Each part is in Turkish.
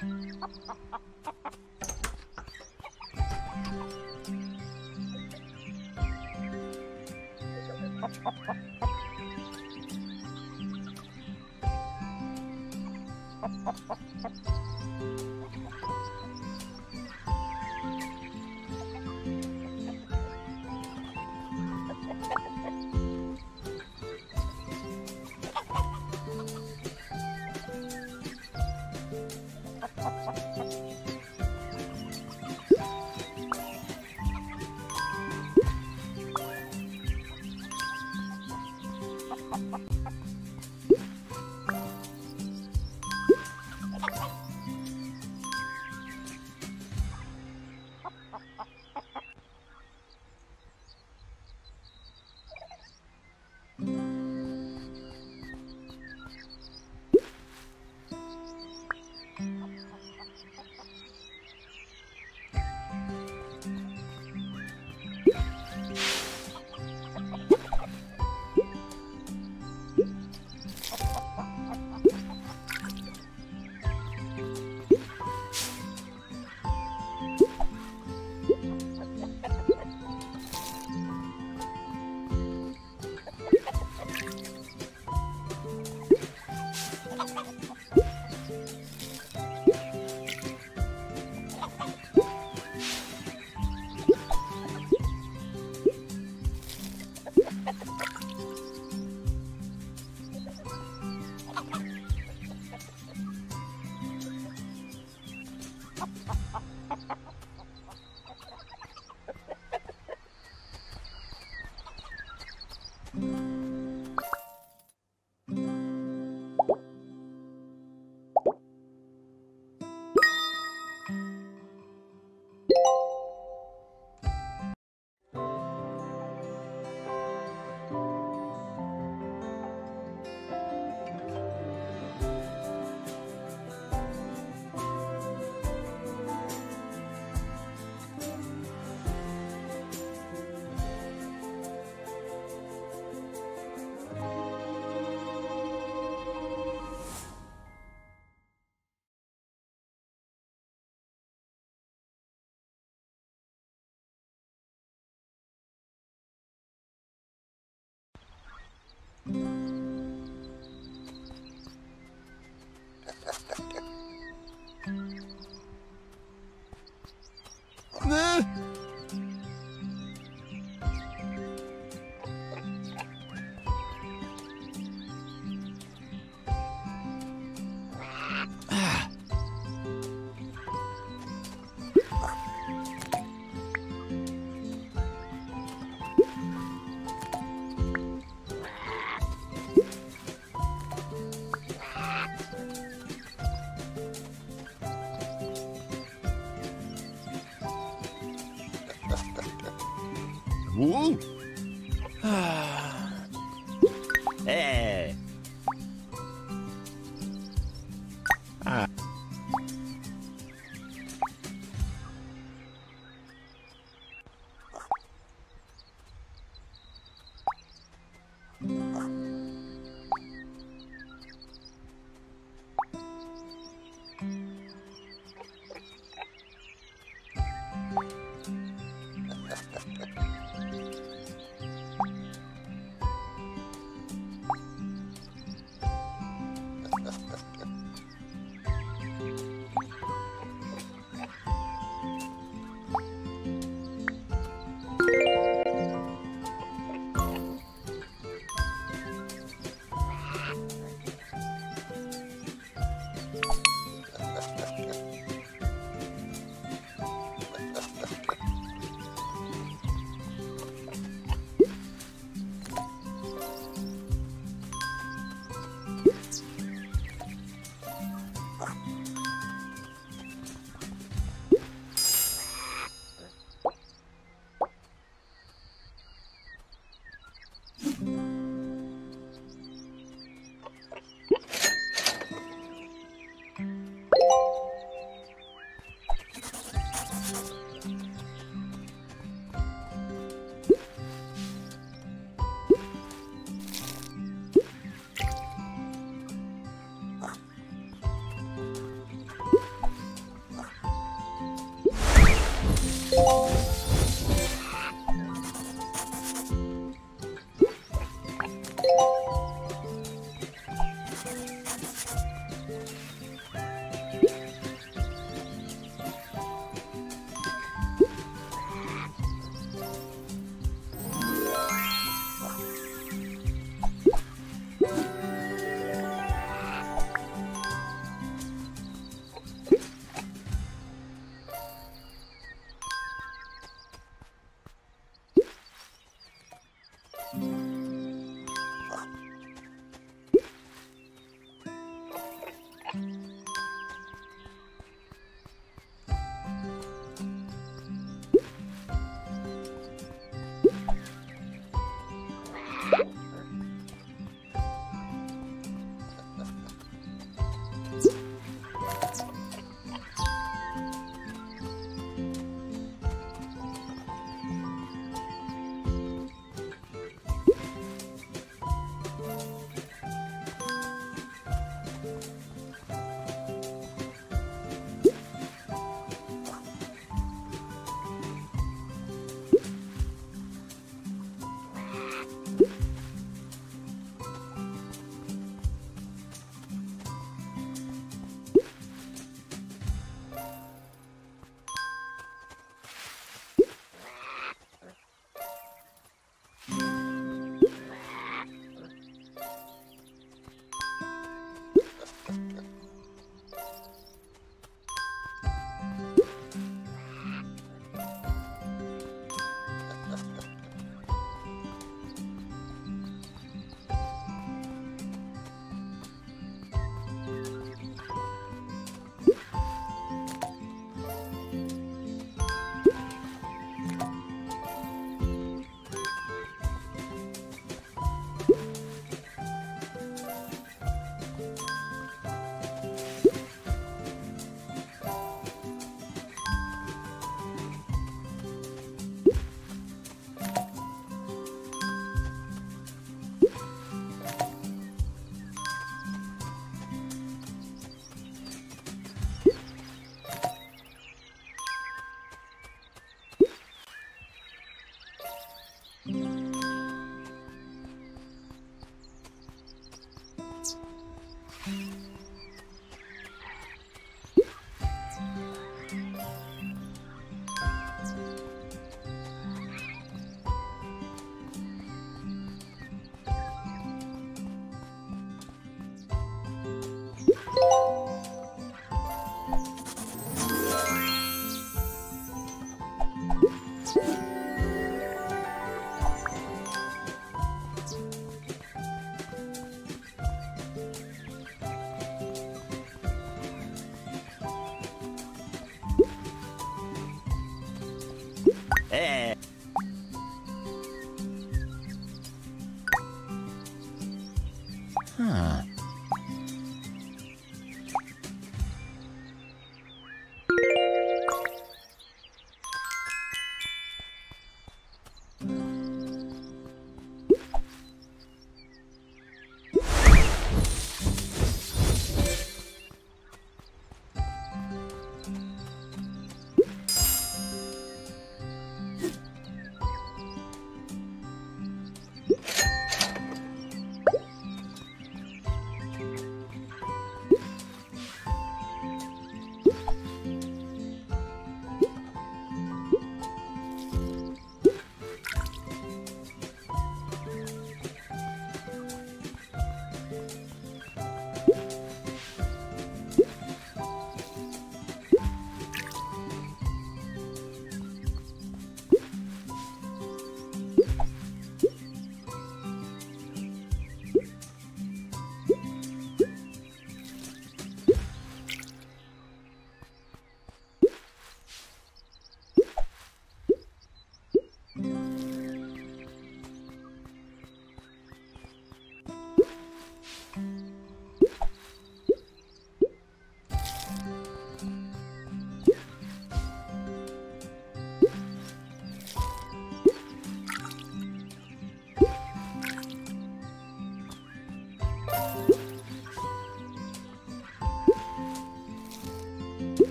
Ha ha ha. Ne? Woo! hey.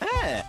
Eh.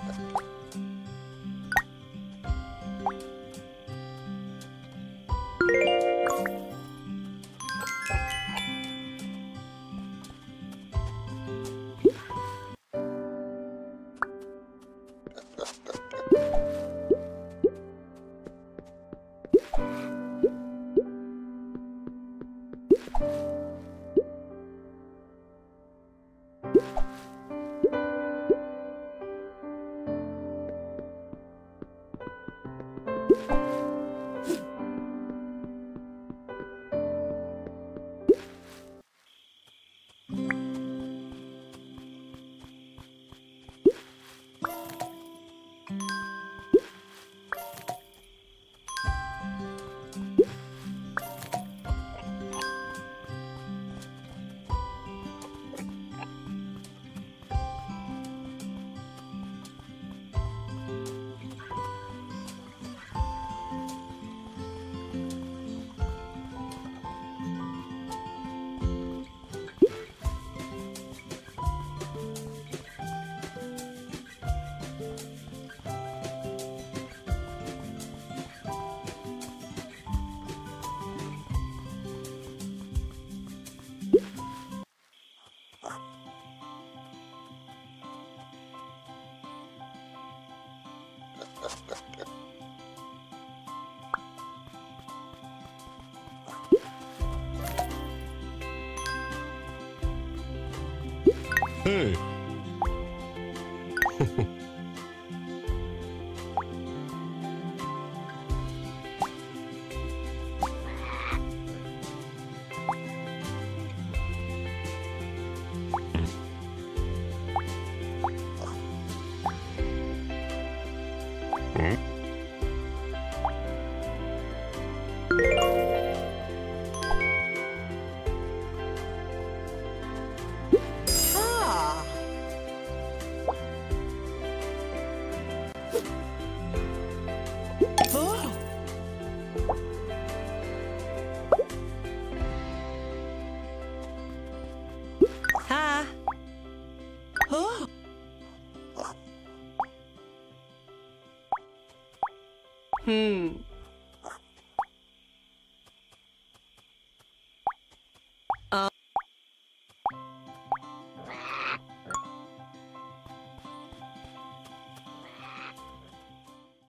Hey.